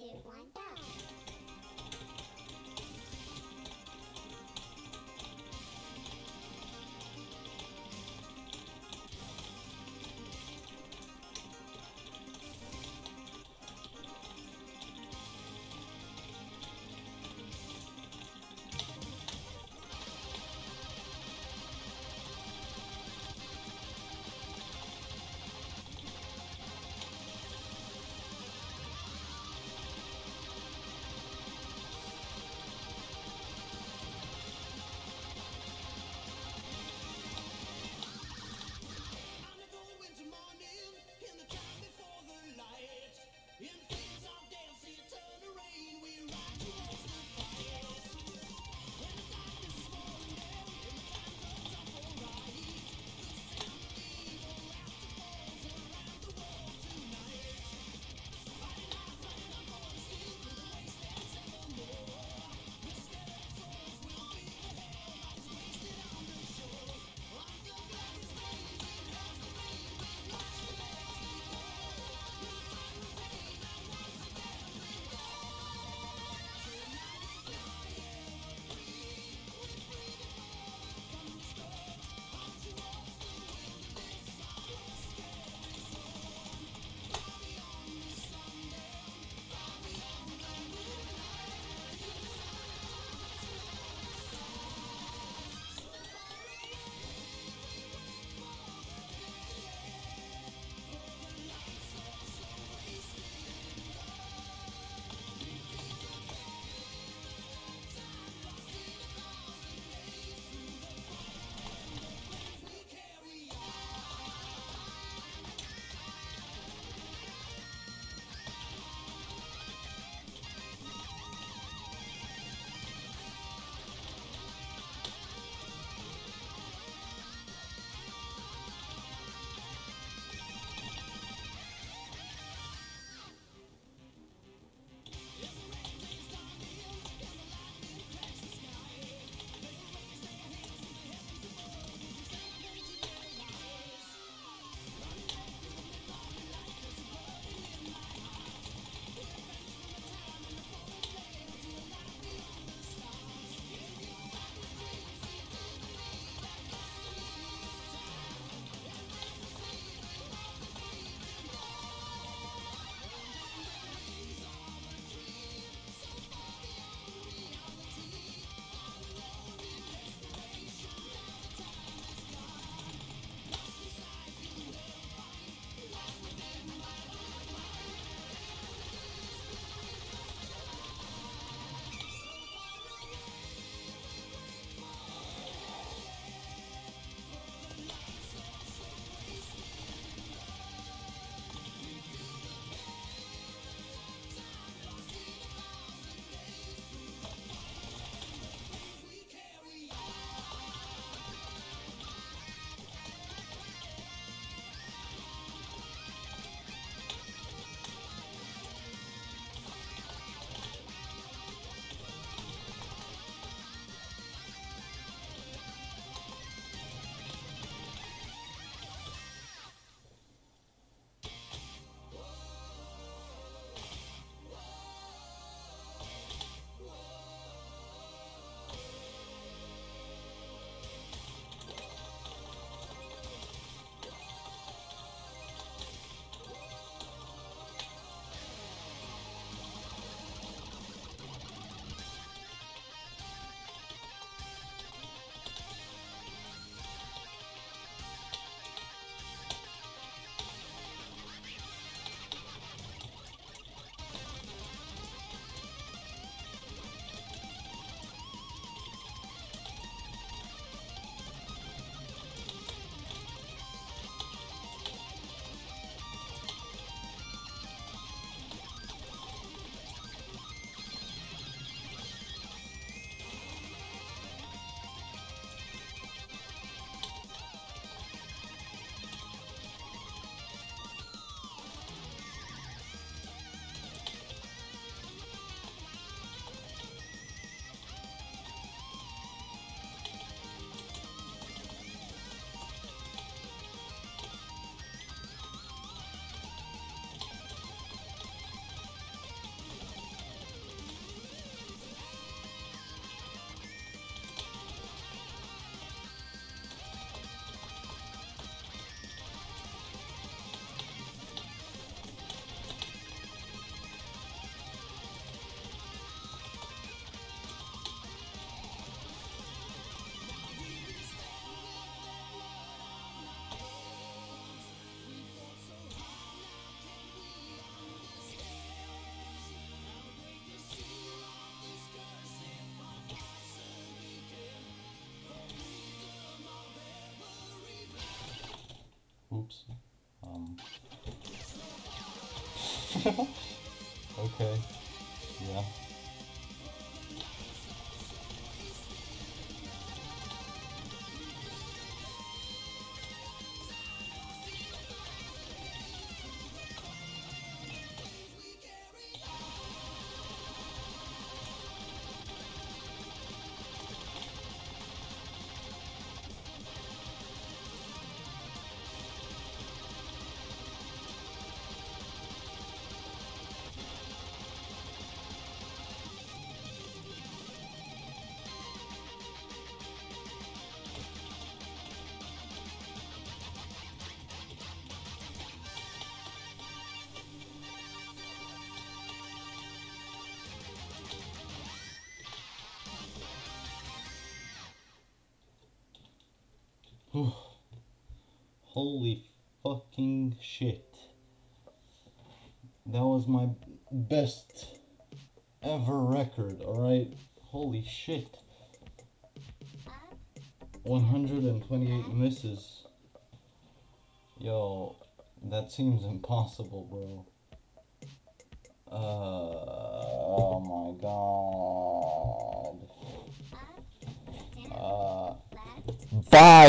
two, one, go. okay. Yeah. Holy fucking shit. That was my best ever record, alright? Holy shit. 128 misses. Yo, that seems impossible, bro. Uh, oh my god. Uh, bye!